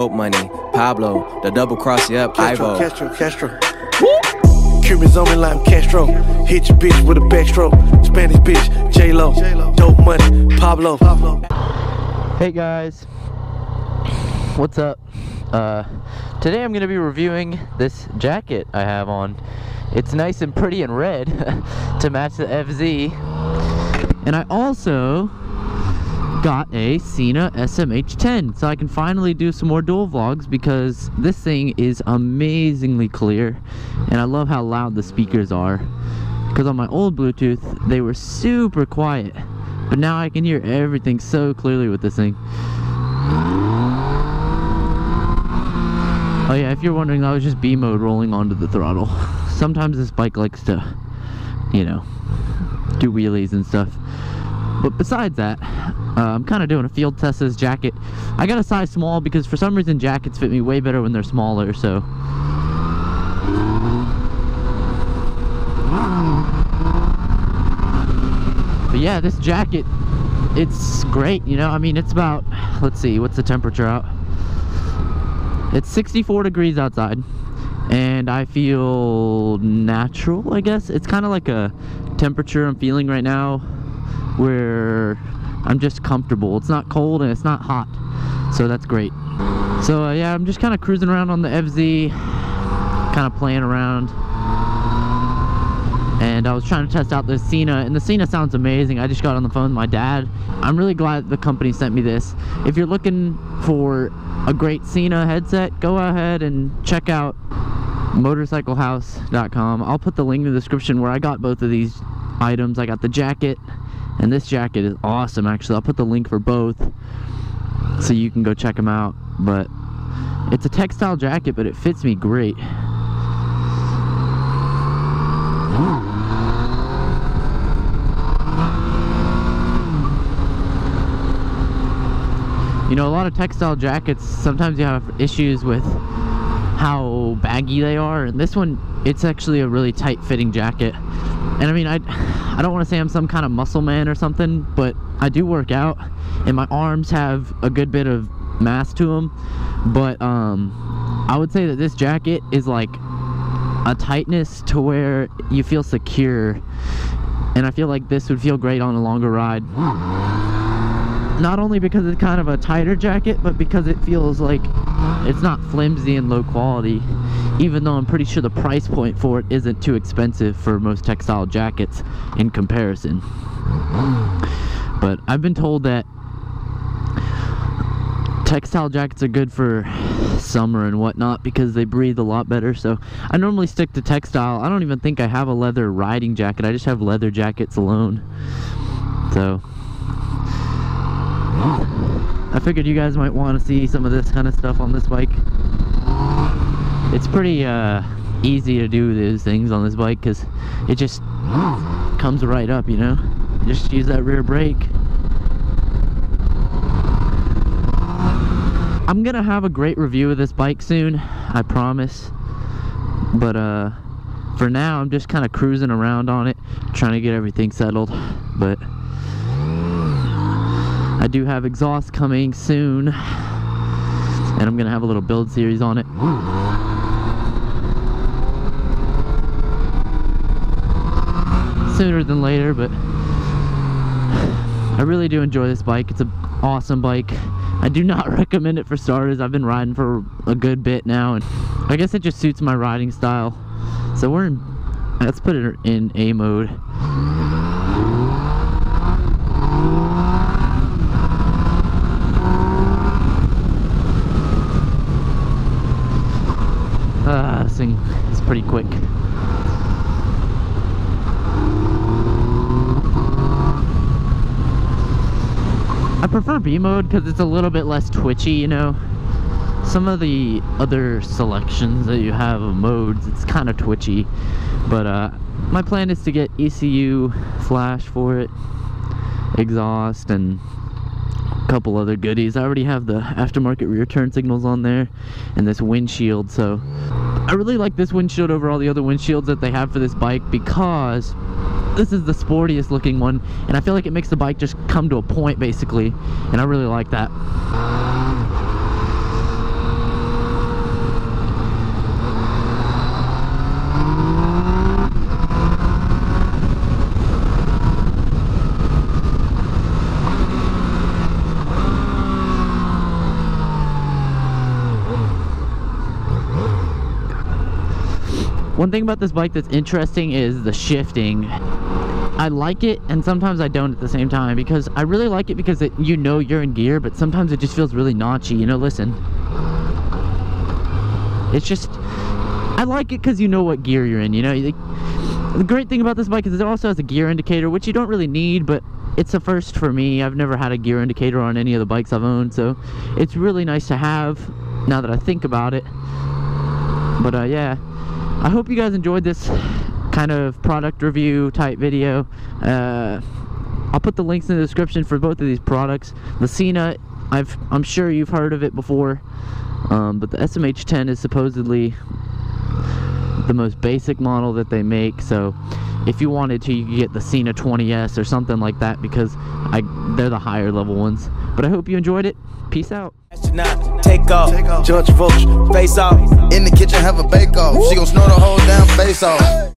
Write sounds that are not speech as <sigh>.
Dope money, Pablo, the double cross, yep, Castro, Ivo. Castro, Castro. Cubans on me like Castro. Hit your bitch with a backstroke. Spanish bitch, J Lo. Dope money, Pablo. Hey guys, what's up? Uh, today I'm going to be reviewing this jacket I have on. It's nice and pretty and red <laughs> to match the FZ. And I also got a Sena SMH10 so I can finally do some more dual vlogs because this thing is amazingly clear and I love how loud the speakers are. Because on my old Bluetooth they were super quiet but now I can hear everything so clearly with this thing. Oh yeah if you're wondering that was just B mode rolling onto the throttle. <laughs> Sometimes this bike likes to you know do wheelies and stuff but besides that, uh, I'm kind of doing a field test of this jacket. I got a size small because for some reason jackets fit me way better when they're smaller, so. But yeah, this jacket, it's great, you know? I mean, it's about, let's see, what's the temperature out? It's 64 degrees outside and I feel natural, I guess. It's kind of like a temperature I'm feeling right now where I'm just comfortable. It's not cold and it's not hot, so that's great. So uh, yeah, I'm just kind of cruising around on the FZ, kind of playing around. And I was trying to test out the Sena, and the Sena sounds amazing. I just got on the phone with my dad. I'm really glad the company sent me this. If you're looking for a great Sena headset, go ahead and check out motorcyclehouse.com. I'll put the link in the description where I got both of these items. I got the jacket and this jacket is awesome actually. I'll put the link for both so you can go check them out. But it's a textile jacket but it fits me great. You know a lot of textile jackets sometimes you have issues with how baggy they are. And this one it's actually a really tight fitting jacket. And I mean, I, I don't want to say I'm some kind of muscle man or something, but I do work out, and my arms have a good bit of mass to them. But um, I would say that this jacket is like a tightness to where you feel secure, and I feel like this would feel great on a longer ride. Not only because it's kind of a tighter jacket, but because it feels like it's not flimsy and low quality even though I'm pretty sure the price point for it isn't too expensive for most textile jackets in comparison. But I've been told that textile jackets are good for summer and whatnot because they breathe a lot better. So I normally stick to textile. I don't even think I have a leather riding jacket. I just have leather jackets alone. So I figured you guys might want to see some of this kind of stuff on this bike it's pretty uh, easy to do these things on this bike because it just comes right up, you know? Just use that rear brake. I'm gonna have a great review of this bike soon, I promise. But uh, for now, I'm just kind of cruising around on it, trying to get everything settled. But I do have exhaust coming soon, and I'm gonna have a little build series on it. Sooner than later, but I really do enjoy this bike. It's an awesome bike. I do not <laughs> recommend it for starters. I've been riding for a good bit now, and I guess it just suits my riding style. So we're in, let's put it in A mode. Ah, this thing is pretty quick. I prefer B mode because it's a little bit less twitchy, you know. Some of the other selections that you have of modes, it's kind of twitchy. But uh, my plan is to get ECU flash for it, exhaust, and a couple other goodies. I already have the aftermarket rear turn signals on there and this windshield, so I really like this windshield over all the other windshields that they have for this bike because this is the sportiest looking one and I feel like it makes the bike just come to a point basically and I really like that One thing about this bike that's interesting is the shifting. I like it and sometimes I don't at the same time because I really like it because it, you know you're in gear, but sometimes it just feels really notchy. You know, listen. It's just, I like it because you know what gear you're in. You know, the great thing about this bike is it also has a gear indicator, which you don't really need, but it's a first for me. I've never had a gear indicator on any of the bikes I've owned, so it's really nice to have now that I think about it. But uh, yeah, I hope you guys enjoyed this kind of product review type video. Uh, I'll put the links in the description for both of these products. The Sena, I've, I'm sure you've heard of it before, um, but the SMH10 is supposedly the most basic model that they make. So if you wanted to, you could get the Sena 20S or something like that because I they're the higher level ones. But I hope you enjoyed it. Peace out. Take off, Judge Vulture. face off. In the kitchen, have a bake off. She gon' snort the whole damn face off.